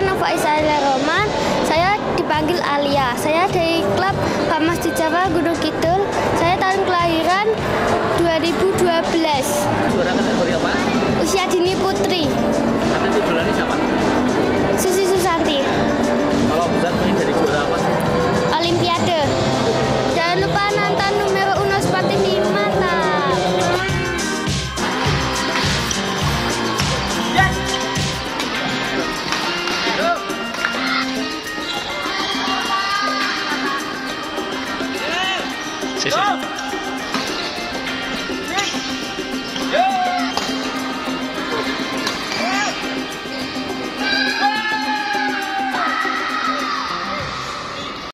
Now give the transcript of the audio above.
Nova Isaila Roman. Saya dipanggil Alia. Saya dari klub Pamas di Jawa Gunung Kidul. Saya tahun kelahiran 2012. Usia dini putri. Kata tujuannya siapa? 谢谢。